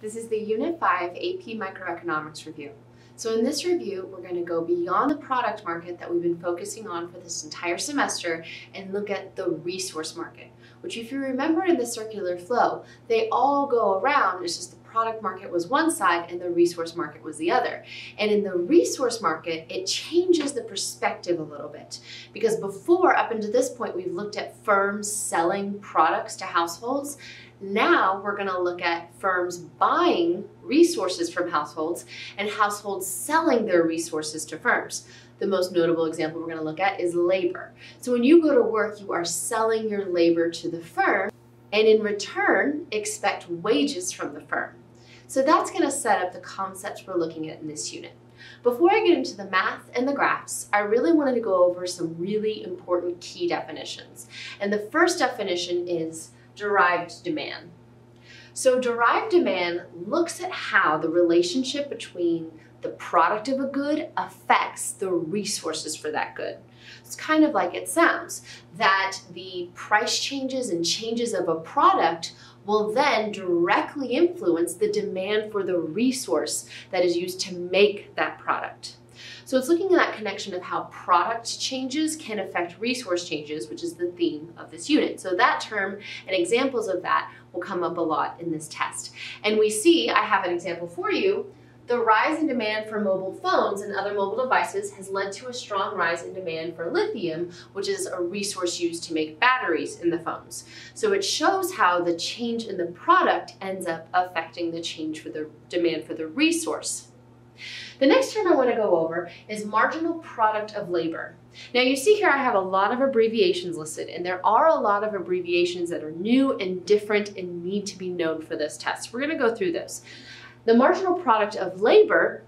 This is the Unit 5 AP Microeconomics Review. So in this review, we're going to go beyond the product market that we've been focusing on for this entire semester and look at the resource market, which if you remember in the circular flow, they all go around, it's just the product market was one side and the resource market was the other. And in the resource market, it changes the perspective a little bit because before, up until this point, we've looked at firms selling products to households. Now we're going to look at firms buying resources from households and households selling their resources to firms. The most notable example we're going to look at is labor. So when you go to work, you are selling your labor to the firm and in return expect wages from the firm. So that's going to set up the concepts we're looking at in this unit. Before I get into the math and the graphs, I really wanted to go over some really important key definitions. And the first definition is derived demand. So derived demand looks at how the relationship between the product of a good affects the resources for that good. It's kind of like it sounds, that the price changes and changes of a product will then directly influence the demand for the resource that is used to make that product. So it's looking at that connection of how product changes can affect resource changes, which is the theme of this unit. So that term and examples of that will come up a lot in this test. And we see, I have an example for you, the rise in demand for mobile phones and other mobile devices has led to a strong rise in demand for lithium, which is a resource used to make batteries in the phones. So it shows how the change in the product ends up affecting the change for the demand for the resource. The next term I want to go over is marginal product of labor. Now you see here I have a lot of abbreviations listed and there are a lot of abbreviations that are new and different and need to be known for this test. We're going to go through this. The marginal product of labor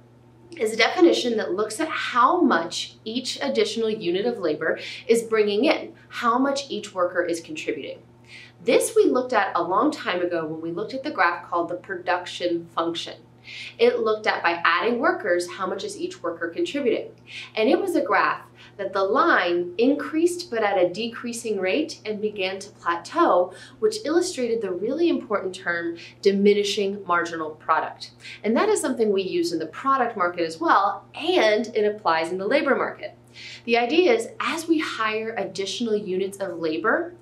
is a definition that looks at how much each additional unit of labor is bringing in, how much each worker is contributing. This we looked at a long time ago when we looked at the graph called the production function. It looked at by adding workers, how much is each worker contributing. And it was a graph that the line increased but at a decreasing rate and began to plateau, which illustrated the really important term diminishing marginal product. And that is something we use in the product market as well, and it applies in the labor market. The idea is as we hire additional units of labor,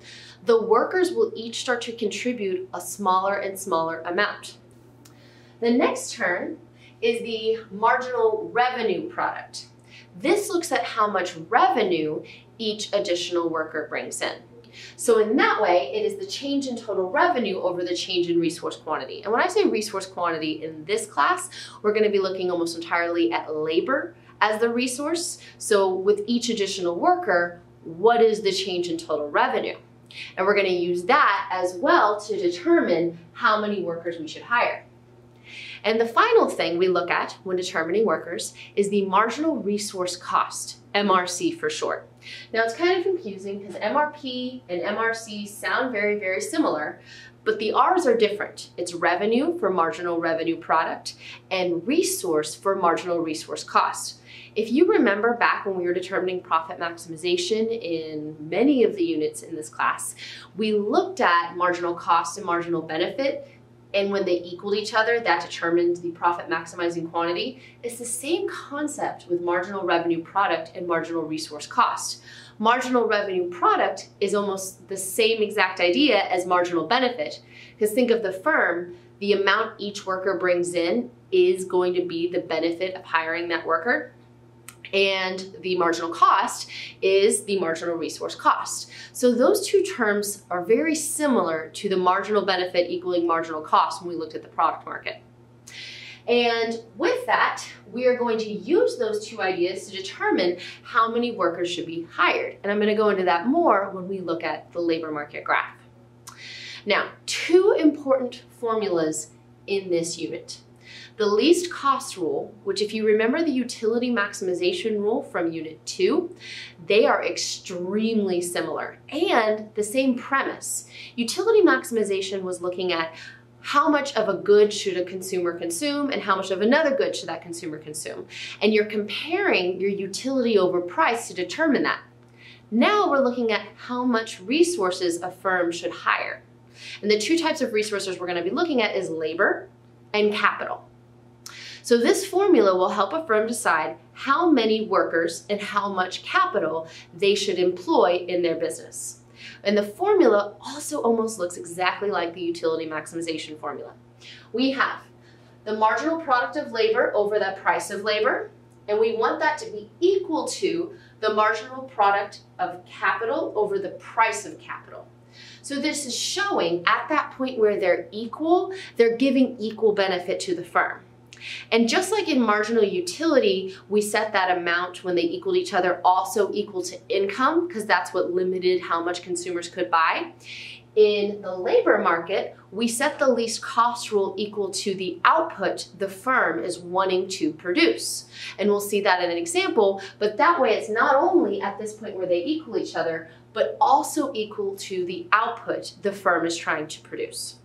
the workers will each start to contribute a smaller and smaller amount. The next term is the marginal revenue product. This looks at how much revenue each additional worker brings in. So in that way, it is the change in total revenue over the change in resource quantity. And when I say resource quantity in this class, we're gonna be looking almost entirely at labor as the resource. So with each additional worker, what is the change in total revenue? And we're gonna use that as well to determine how many workers we should hire. And the final thing we look at when determining workers is the marginal resource cost, MRC for short. Now it's kind of confusing because MRP and MRC sound very, very similar, but the R's are different. It's revenue for marginal revenue product and resource for marginal resource cost. If you remember back when we were determining profit maximization in many of the units in this class, we looked at marginal cost and marginal benefit and when they equaled each other, that determined the profit maximizing quantity. It's the same concept with marginal revenue product and marginal resource cost. Marginal revenue product is almost the same exact idea as marginal benefit. Because think of the firm, the amount each worker brings in is going to be the benefit of hiring that worker and the marginal cost is the marginal resource cost. So those two terms are very similar to the marginal benefit equaling marginal cost when we looked at the product market. And with that, we are going to use those two ideas to determine how many workers should be hired. And I'm going to go into that more when we look at the labor market graph. Now, two important formulas in this unit. The least cost rule, which if you remember the utility maximization rule from unit two, they are extremely similar and the same premise. Utility maximization was looking at how much of a good should a consumer consume and how much of another good should that consumer consume. And you're comparing your utility over price to determine that. Now we're looking at how much resources a firm should hire. And the two types of resources we're gonna be looking at is labor and capital. So this formula will help a firm decide how many workers and how much capital they should employ in their business. And the formula also almost looks exactly like the utility maximization formula. We have the marginal product of labor over the price of labor, and we want that to be equal to the marginal product of capital over the price of capital. So this is showing at that point where they're equal, they're giving equal benefit to the firm. And just like in marginal utility, we set that amount when they equaled each other also equal to income because that's what limited how much consumers could buy. In the labor market, we set the least cost rule equal to the output the firm is wanting to produce. And we'll see that in an example, but that way it's not only at this point where they equal each other, but also equal to the output the firm is trying to produce.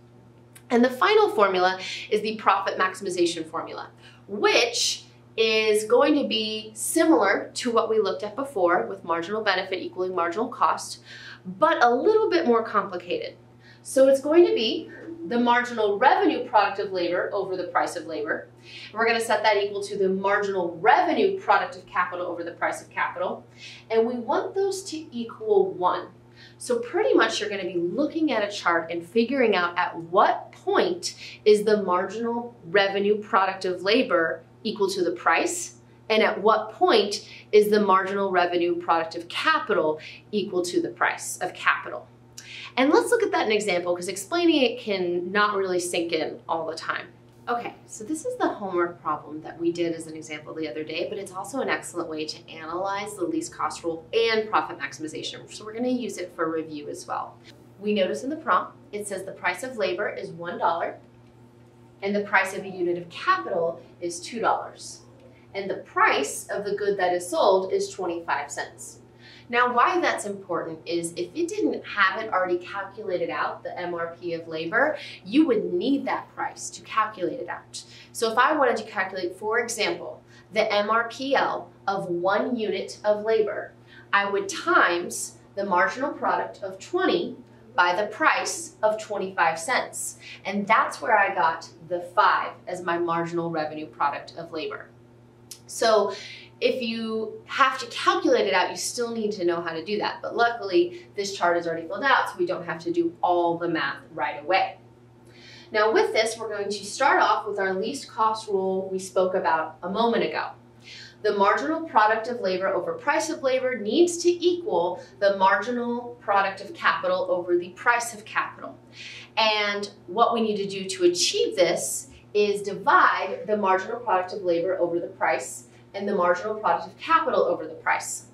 And the final formula is the profit maximization formula, which is going to be similar to what we looked at before with marginal benefit equaling marginal cost, but a little bit more complicated. So it's going to be the marginal revenue product of labor over the price of labor. We're going to set that equal to the marginal revenue product of capital over the price of capital. And we want those to equal 1. So pretty much you're going to be looking at a chart and figuring out at what point is the marginal revenue product of labor equal to the price and at what point is the marginal revenue product of capital equal to the price of capital. And let's look at that in an example because explaining it can not really sink in all the time. Okay, so this is the homework problem that we did as an example the other day, but it's also an excellent way to analyze the least cost rule and profit maximization. So we're gonna use it for review as well. We notice in the prompt, it says the price of labor is $1 and the price of a unit of capital is $2. And the price of the good that is sold is 25 cents. Now, why that's important is if it didn't have it already calculated out, the MRP of labor, you would need that price to calculate it out. So if I wanted to calculate, for example, the MRPL of one unit of labor, I would times the marginal product of 20 by the price of 25 cents. And that's where I got the five as my marginal revenue product of labor. So if you have to calculate it out, you still need to know how to do that. But luckily, this chart is already filled out, so we don't have to do all the math right away. Now with this, we're going to start off with our least cost rule we spoke about a moment ago. The marginal product of labor over price of labor needs to equal the marginal product of capital over the price of capital. And what we need to do to achieve this is divide the marginal product of labor over the price and the marginal product of capital over the price.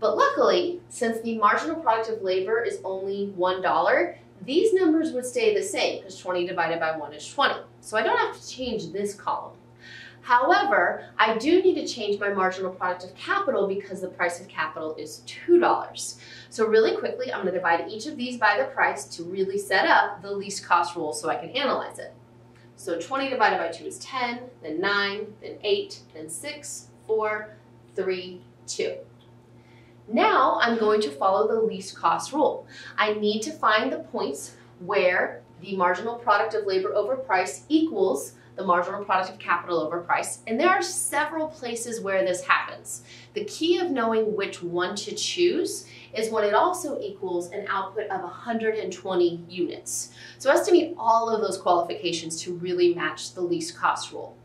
But luckily, since the marginal product of labor is only $1, these numbers would stay the same because 20 divided by 1 is 20. So I don't have to change this column. However, I do need to change my marginal product of capital because the price of capital is $2. So really quickly, I'm going to divide each of these by the price to really set up the least cost rule so I can analyze it. So 20 divided by 2 is 10, then 9, then 8, then 6, 4, 3, 2. Now I'm going to follow the least cost rule. I need to find the points where the marginal product of labor over price equals the marginal product of capital over price. And there are several places where this happens. The key of knowing which one to choose is when it also equals an output of 120 units. So has to meet all of those qualifications to really match the least cost rule.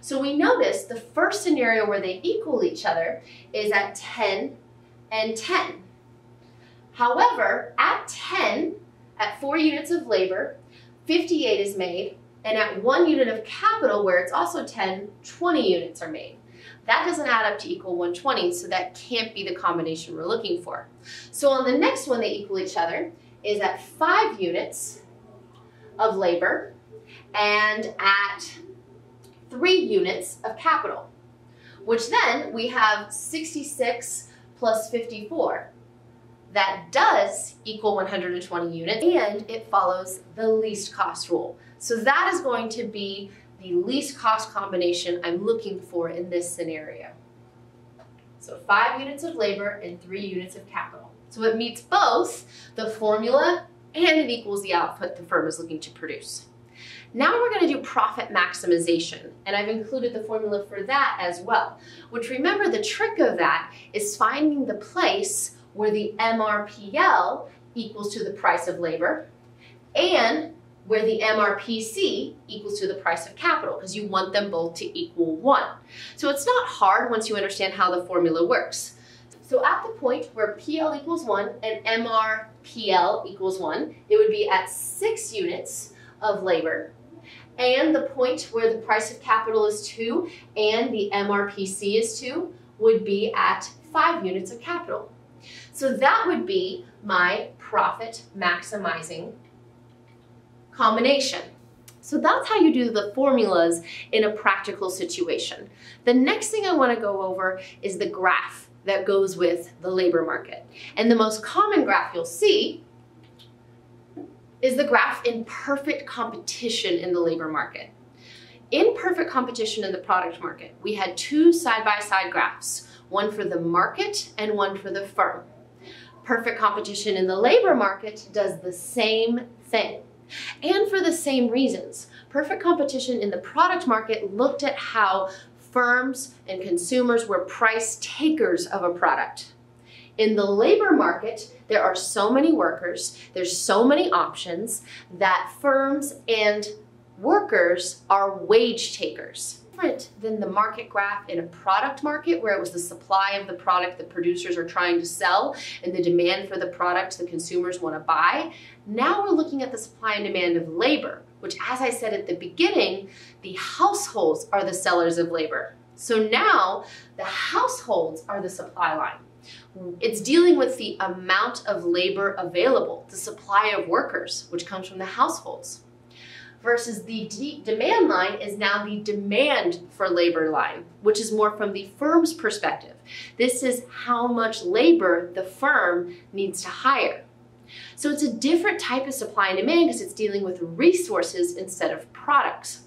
So we notice the first scenario where they equal each other is at 10 and 10. However, at 10, at 4 units of labor, 58 is made, and at 1 unit of capital, where it's also 10, 20 units are made. That doesn't add up to equal 120, so that can't be the combination we're looking for. So on the next one, they equal each other is at 5 units of labor and at 3 units of capital, which then we have 66 plus 54. That does equal 120 units, and it follows the least cost rule. So that is going to be the least cost combination I'm looking for in this scenario. So five units of labor and three units of capital. So it meets both the formula and it equals the output the firm is looking to produce. Now we're going to do profit maximization, and I've included the formula for that as well. Which remember the trick of that is finding the place where the MRPL equals to the price of labor and where the MRPC equals to the price of capital because you want them both to equal one. So it's not hard once you understand how the formula works. So at the point where PL equals one and MRPL equals one, it would be at six units of labor and the point where the price of capital is 2 and the MRPC is 2 would be at 5 units of capital. So that would be my profit maximizing combination. So that's how you do the formulas in a practical situation. The next thing I want to go over is the graph that goes with the labor market. And the most common graph you'll see is the graph in perfect competition in the labor market. In perfect competition in the product market, we had two side-by-side -side graphs, one for the market and one for the firm. Perfect competition in the labor market does the same thing. And for the same reasons. Perfect competition in the product market looked at how firms and consumers were price takers of a product. In the labor market, there are so many workers, there's so many options that firms and workers are wage takers. Different than the market graph in a product market where it was the supply of the product the producers are trying to sell and the demand for the product the consumers want to buy. Now we're looking at the supply and demand of labor, which as I said at the beginning, the households are the sellers of labor. So now the households are the supply line. It's dealing with the amount of labor available, the supply of workers, which comes from the households. Versus the de demand line is now the demand for labor line, which is more from the firm's perspective. This is how much labor the firm needs to hire. So it's a different type of supply and demand because it's dealing with resources instead of products.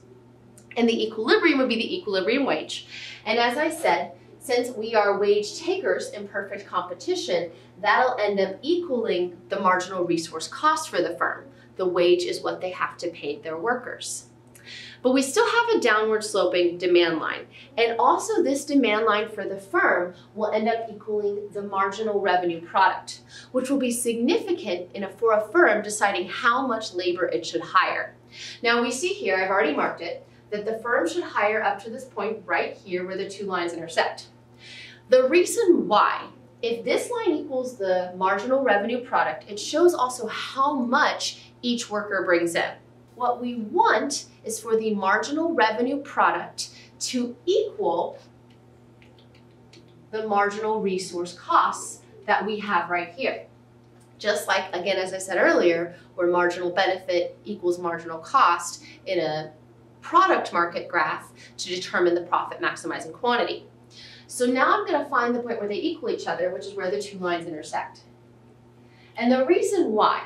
And the equilibrium would be the equilibrium wage. And as I said, since we are wage takers in perfect competition, that'll end up equaling the marginal resource cost for the firm. The wage is what they have to pay their workers. But we still have a downward sloping demand line. And also this demand line for the firm will end up equaling the marginal revenue product, which will be significant a, for a firm deciding how much labor it should hire. Now we see here, I've already marked it, that the firm should hire up to this point right here where the two lines intersect. The reason why, if this line equals the marginal revenue product, it shows also how much each worker brings in. What we want is for the marginal revenue product to equal the marginal resource costs that we have right here. Just like, again, as I said earlier, where marginal benefit equals marginal cost in a product market graph to determine the profit maximizing quantity. So now I'm going to find the point where they equal each other, which is where the two lines intersect. And the reason why,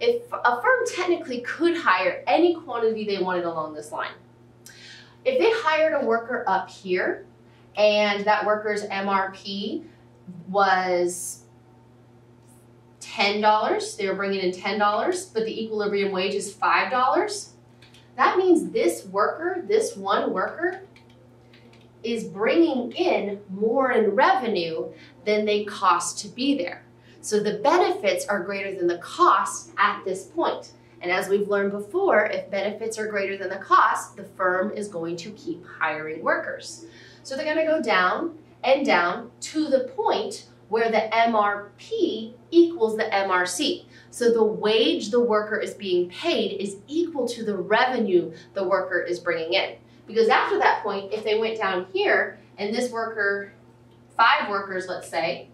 if a firm technically could hire any quantity they wanted along this line, if they hired a worker up here and that worker's MRP was $10, they were bringing in $10, but the equilibrium wage is $5, that means this worker, this one worker, is bringing in more in revenue than they cost to be there. So the benefits are greater than the costs at this point. And as we've learned before, if benefits are greater than the cost, the firm is going to keep hiring workers. So they're going to go down and down to the point where the MRP equals the MRC. So the wage the worker is being paid is equal to the revenue the worker is bringing in. Because after that point, if they went down here and this worker, five workers, let's say,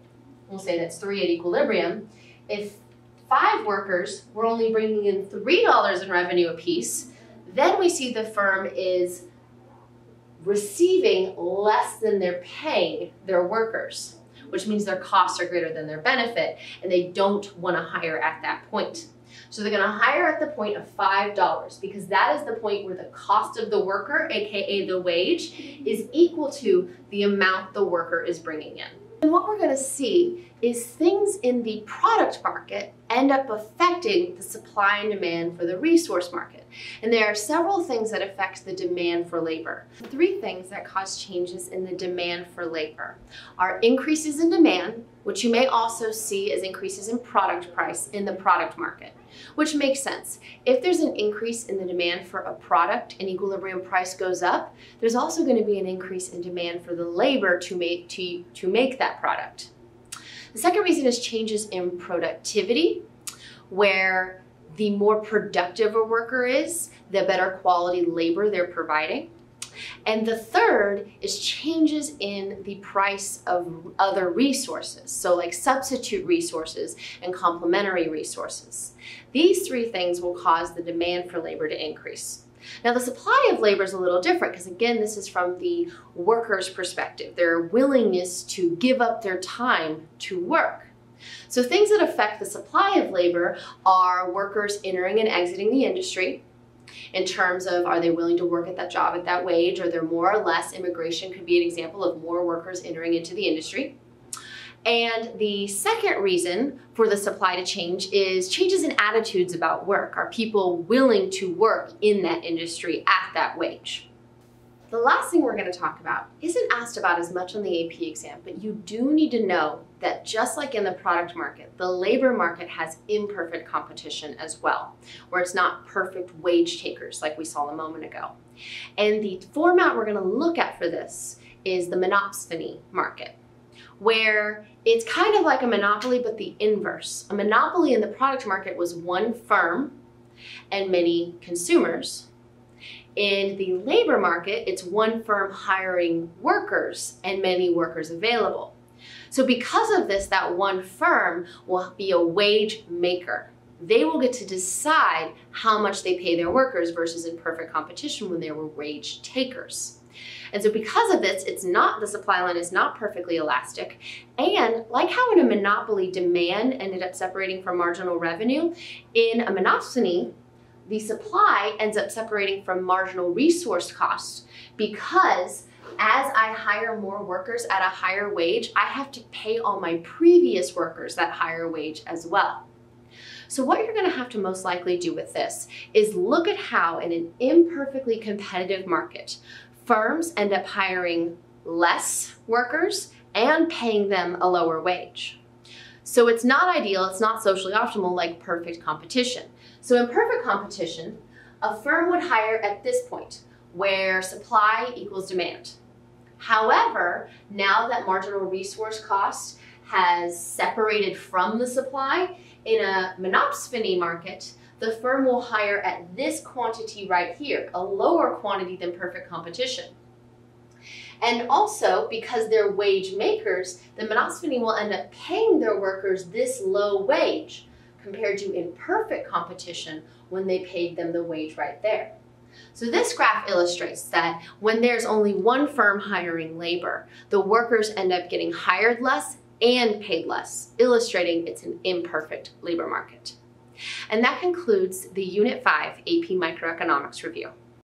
we'll say that's three at equilibrium, if five workers were only bringing in $3 in revenue apiece, then we see the firm is receiving less than they're paying their workers which means their costs are greater than their benefit, and they don't want to hire at that point. So they're going to hire at the point of $5 because that is the point where the cost of the worker, aka the wage, is equal to the amount the worker is bringing in. And what we're going to see is things in the product market end up affecting the supply and demand for the resource market. And there are several things that affect the demand for labor. Three things that cause changes in the demand for labor are increases in demand, which you may also see as increases in product price in the product market, which makes sense. If there's an increase in the demand for a product and equilibrium price goes up, there's also going to be an increase in demand for the labor to make, to, to make that product. The second reason is changes in productivity, where the more productive a worker is, the better quality labor they're providing. And the third is changes in the price of other resources, so like substitute resources and complementary resources. These three things will cause the demand for labor to increase. Now the supply of labor is a little different because again, this is from the worker's perspective, their willingness to give up their time to work. So things that affect the supply of labor are workers entering and exiting the industry, in terms of are they willing to work at that job at that wage, or they're more or less immigration could be an example of more workers entering into the industry. And the second reason for the supply to change is changes in attitudes about work. Are people willing to work in that industry at that wage? The last thing we're going to talk about isn't asked about as much on the AP exam, but you do need to know that just like in the product market, the labor market has imperfect competition as well, where it's not perfect wage takers like we saw a moment ago. And the format we're going to look at for this is the monopsony market where it's kind of like a monopoly, but the inverse. A monopoly in the product market was one firm and many consumers. In the labor market, it's one firm hiring workers and many workers available. So because of this, that one firm will be a wage maker. They will get to decide how much they pay their workers versus in perfect competition when they were wage takers. And so because of this, it's not, the supply line is not perfectly elastic. And like how in a monopoly demand ended up separating from marginal revenue, in a monopsony, the supply ends up separating from marginal resource costs because as I hire more workers at a higher wage, I have to pay all my previous workers that higher wage as well. So what you're gonna have to most likely do with this is look at how in an imperfectly competitive market, firms end up hiring less workers and paying them a lower wage. So it's not ideal, it's not socially optimal like perfect competition. So in perfect competition, a firm would hire at this point where supply equals demand. However, now that marginal resource cost has separated from the supply, in a monopsony market, the firm will hire at this quantity right here, a lower quantity than perfect competition. And also, because they're wage makers, the monopsony will end up paying their workers this low wage compared to in perfect competition when they paid them the wage right there. So this graph illustrates that when there's only one firm hiring labor, the workers end up getting hired less and paid less, illustrating it's an imperfect labor market. And that concludes the Unit 5 AP Microeconomics review.